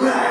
Yeah.